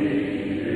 Amém.